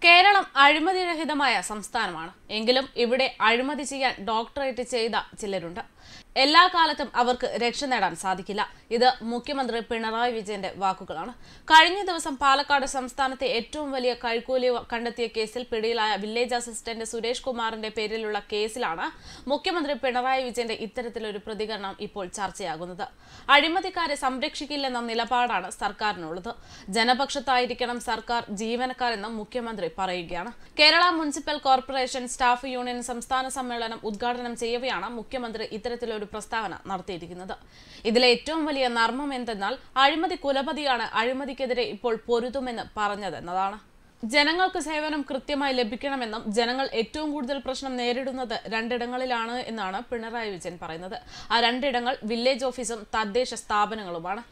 que era Keralam അഴിമതിരഹിതമായ സംസ്ഥാനമാണ്. എങ്കിലും ഇവിടെ അഴിമതി ചെയ്യാൻ ഡോക്ടറേറ്റ് ചെയ്ത ചിലരുണ്ട്. എല്ലാ കാലത്തും അവർക്ക് രക്ഷ നേടാൻ സാധിക്കില്ല. ഇത് മുഖ്യമന്ത്രി പിണറായി വിജയന്റെ വാക്കുകളാണ്. കഴിഞ്ഞ ദിവസം പാലക്കാട് സംസ്ഥാനത്തെ ഏറ്റവും വലിയ കൈക്കൂലി കണ്ടെത്തിയ കേസിൽ പിടിയിലായ വില്ലേജ് അസിസ്റ്റന്റ് സുരേഷ് കുമാറിന്റെ പേരിലുള്ള കേസിലാണ് മുഖ്യമന്ത്രി പിണറായി വിജയന്റെ ഇത്തരത്തിലൊരു പ്രതികരണം ഇപ്പോൾ ചർച്ചയാകുന്നത്. അഴിമതിക്കാരെ സംരക്ഷിക്കില്ലെന്ന നിലപാടാണ് സർക്കാരിനുള്ളത്. ജനപക്ഷത്തായിരിക്കണം സർക്കാർ ജീവനക്കാരെന്നും മുഖ്യമന്ത്രി പറയുകയാണ് Kerala municipal corporation staff union സംസ്ഥാന സമ്മേളനം ഉദ്ഘാടനം ചെയ്യവെയാണ് മുഖ്യമന്ത്രി ഇത്തരത്തിലൊരു പ്രസ്താവന നടത്തിയിരിക്കുന്നത്. ഇതിലെ ഏറ്റവും വലിയ നർമ്മം എന്തെന്നാൽ അഴിമതി കുലപതിയാണ് അഴിമതിക്കെതിരെ ഇപ്പോൾ പൊരുതുമെന്ന് പറഞ്ഞതെന്നതാണ്. ജനങ്ങൾക്ക് സേവനം കൃത്യമായി ലഭിക്കണമെന്നും ജനങ്ങൾ ഏറ്റവും കൂടുതൽ പ്രശ്നം നേരിടുന്നത് രണ്ടിടങ്ങളിലാണ് എന്നാണ് പിണറായി വിജയൻ പറയുന്നത്. ആ രണ്ടിടങ്ങൾ വില്ലേജ് ഓഫീസും തദ്ദേശ സ്ഥാപനങ്ങളുമാണ്.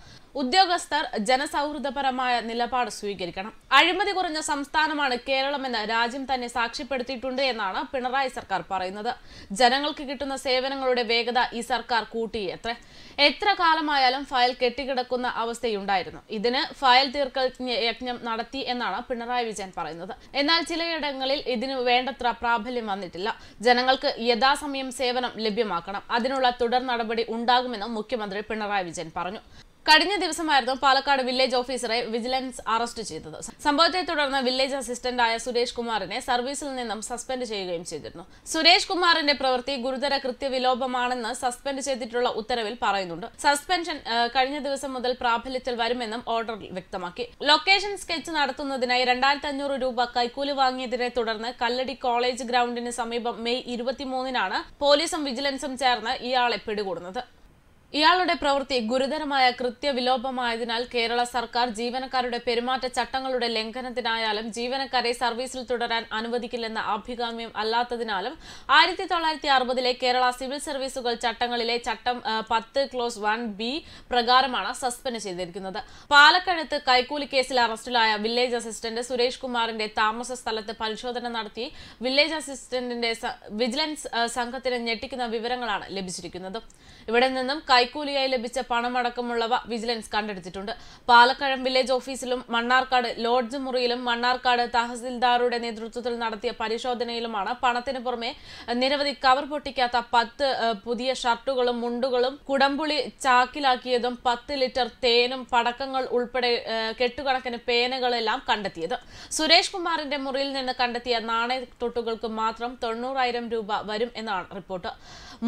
ഉദ്യോഗസ്ഥർ ജനസൗഹൃദപരമായ നിലപാട് സ്വീകരിക്കണം. അഴിമതി കുറഞ്ഞ സംസ്ഥാനമാണ് കേരളമെന്ന് രാജ്യം തന്നെ സാക്ഷ്യപ്പെടുത്തിയിട്ടുണ്ട് എന്നാണ് പിണറായി സർക്കാർ പറയുന്നത്. ജനങ്ങൾക്ക് കിട്ടുന്ന സേവനങ്ങളുടെ വേഗത ഈ സർക്കാർ കൂട്ടി എത്ര എത്ര കാലമായാലും ഫയൽ കെട്ടിക്കിടക്കുന്ന അവസ്ഥയുണ്ടായിരുന്നു. ഇതിന് ഫയൽ തീർക്കൽ യജ്ഞം നടത്തി എന്നാണ് പിണറായി വിജയൻ പറയുന്നത്. എന്നാൽ ചിലയിടങ്ങളിൽ ഇതിന് വേണ്ടത്ര പ്രാബല്യം വന്നിട്ടില്ല. ജനങ്ങൾക്ക് യഥാസമയം സേവനം ലഭ്യമാക്കണം. അതിനുള്ള തുടർ നടപടി ഉണ്ടാകുമെന്നും മുഖ്യമന്ത്രി പിണറായി വിജയൻ പറഞ്ഞു. കഴിഞ്ഞ ദിവസമായിരുന്നു പാലക്കാട് വില്ലേജ് ഓഫീസറെ വിജിലൻസ് അറസ്റ്റ് ചെയ്തത്. സംഭവത്തെ തുടർന്ന് വില്ലേജ് അസിസ്റ്റന്റായ സുരേഷ് കുമാറിനെ സർവീസിൽ നിന്നും സസ്പെൻഡ് ചെയ്യുകയും ചെയ്തിരുന്നു. സുരേഷ് കുമാറിന്റെ പ്രവൃത്തി ഗുരുതര കൃത്യവിലോപമാണെന്ന് സസ്പെൻഡ് ചെയ്തിട്ടുള്ള ഉത്തരവിൽ പറയുന്നുണ്ട്. സസ്പെൻഷൻ കഴിഞ്ഞ ദിവസം മുതൽ പ്രാബല്യത്തിൽ വരുമെന്നും ഓർഡറിൽ വ്യക്തമാക്കി. ലൊക്കേഷൻ സ്കെച്ച് നടത്തുന്നതിനായി രണ്ടായിരത്തി അഞ്ഞൂറ് രൂപ കൈക്കൂലി വാങ്ങിയതിനെ തുടർന്ന് കല്ലടി കോളേജ് ഗ്രൗണ്ടിന് സമീപം മെയ് ഇരുപത്തിമൂന്നിനാണ് പോലീസും വിജിലൻസും ചേർന്ന് ഇയാളെ പിടികൂടുന്നത്. ഇയാളുടെ പ്രവൃത്തി ഗുരുതരമായ കൃത്യവിലോപമായതിനാൽ കേരള സർക്കാർ ജീവനക്കാരുടെ പെരുമാറ്റ ചട്ടങ്ങളുടെ ലംഘനത്തിനായാലും ജീവനക്കാരെ സർവീസിൽ തുടരാൻ അനുവദിക്കില്ലെന്ന അഭികാമ്യം അല്ലാത്തതിനാലും ആയിരത്തി തൊള്ളായിരത്തി അറുപതിലെ കേരള സിവിൽ സർവീസുകൾ ചട്ടങ്ങളിലെ ചട്ടം പത്ത് ക്ലോസ് വൺ ബി പ്രകാരമാണ് സസ്പെൻഡ് ചെയ്തിരിക്കുന്നത്. പാലക്കഴത്ത് കൈക്കൂലി കേസിൽ അറസ്റ്റിലായ വില്ലേജ് അസിസ്റ്റന്റ് സുരേഷ് കുമാറിന്റെ താമസ സ്ഥലത്ത് പരിശോധന നടത്തി വില്ലേജ് അസിസ്റ്റന്റിന്റെ വിജിലൻസ് സംഘത്തിന് ഞെട്ടിക്കുന്ന വിവരങ്ങളാണ് ലഭിച്ചിരിക്കുന്നത്. ഇവിടെ നിന്നും കൈക്കൂലിയായി ലഭിച്ച പണമടക്കമുള്ളവ വിജിലൻസ് കണ്ടെടുത്തിട്ടുണ്ട്. പാലക്കഴം വില്ലേജ് ഓഫീസിലും മണ്ണാർക്കാട് ലോഡ്ജ് മുറിയിലും മണ്ണാർക്കാട് തഹസിൽദാറുടെ നേതൃത്വത്തിൽ നടത്തിയ പരിശോധനയിലുമാണ് പണത്തിന് പുറമെ നിരവധി കവർ പൊട്ടിക്കാത്ത പത്ത് പുതിയ ഷർട്ടുകളും മുണ്ടുകളും കുടംപുളി ചാക്കിലാക്കിയതും പത്ത് ലിറ്റർ തേനും പടക്കങ്ങൾ ഉൾപ്പെടെ കെട്ടുകണക്കിന് പേനകളെല്ലാം കണ്ടെത്തിയത്. സുരേഷ് കുമാറിന്റെ മുറിയിൽ നിന്ന് കണ്ടെത്തിയ നാണയ നാണയത്തൊട്ടുകൾക്ക് മാത്രം തൊണ്ണൂറായിരം രൂപ വരും എന്നാണ് റിപ്പോർട്ട്.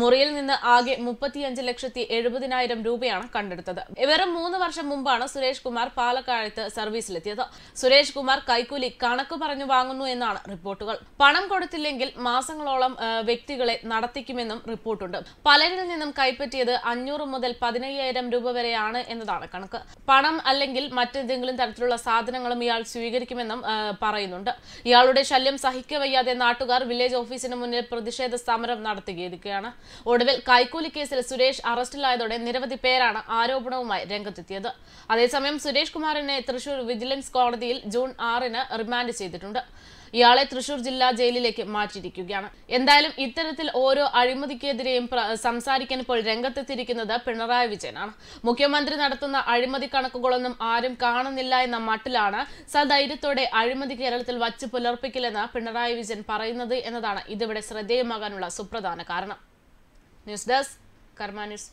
മുറിയിൽ നിന്ന് ആകെ മുപ്പത്തിയഞ്ച് ലക്ഷത്തി എഴുപതിനായിരം രൂപയാണ് കണ്ടെടുത്തത്. വെറും മൂന്ന് വർഷം മുമ്പാണ് സുരേഷ് കുമാർ പാലക്കാഴത്ത് സർവീസിലെത്തിയത്. സുരേഷ് കുമാർ കൈക്കൂലി കണക്ക് പറഞ്ഞു വാങ്ങുന്നു എന്നാണ് റിപ്പോർട്ടുകൾ. പണം കൊടുത്തില്ലെങ്കിൽ മാസങ്ങളോളം വ്യക്തികളെ നടത്തിക്കുമെന്നും റിപ്പോർട്ടുണ്ട്. പലരിൽ നിന്നും കൈപ്പറ്റിയത് അഞ്ഞൂറ് മുതൽ പതിനയ്യായിരം രൂപ വരെയാണ് എന്നതാണ് കണക്ക്. പണം അല്ലെങ്കിൽ മറ്റേതെങ്കിലും തരത്തിലുള്ള സാധനങ്ങളും ഇയാൾ സ്വീകരിക്കുമെന്നും പറയുന്നുണ്ട്. ഇയാളുടെ ശല്യം സഹിക്കവയ്യാതെ നാട്ടുകാർ വില്ലേജ് ഓഫീസിന് മുന്നിൽ പ്രതിഷേധ സമരം നടത്തുകയിരിക്കുകയാണ് ഒടുവിൽ കൈക്കൂലി കേസിൽ സുരേഷ് അറസ്റ്റിലായതോടെ നിരവധി പേരാണ് ആരോപണവുമായി രംഗത്തെത്തിയത്. അതേസമയം സുരേഷ് കുമാറിനെ തൃശൂർ വിജിലൻസ് കോടതിയിൽ ജൂൺ ആറിന് റിമാൻഡ് ചെയ്തിട്ടുണ്ട്. ഇയാളെ തൃശൂർ ജില്ലാ ജയിലിലേക്ക് മാറ്റിയിരിക്കുകയാണ്. എന്തായാലും ഇത്തരത്തിൽ ഓരോ അഴിമതിക്കെതിരെയും സംസാരിക്കാൻ ഇപ്പോൾ രംഗത്തെത്തിയിരിക്കുന്നത് പിണറായി വിജയനാണ്. മുഖ്യമന്ത്രി നടത്തുന്ന അഴിമതി കണക്കുകളൊന്നും ആരും കാണുന്നില്ല എന്ന മട്ടിലാണ് സധൈര്യത്തോടെ അഴിമതി കേരളത്തിൽ വച്ച് പുലർപ്പിക്കില്ലെന്ന് പിണറായി വിജയൻ പറയുന്നത് എന്നതാണ് ഇതിവിടെ ശ്രദ്ധേയമാകാനുള്ള സുപ്രധാന കാരണം. ന്യൂസ് ഡെസ്ക് കർമ്മ ന്യൂസ്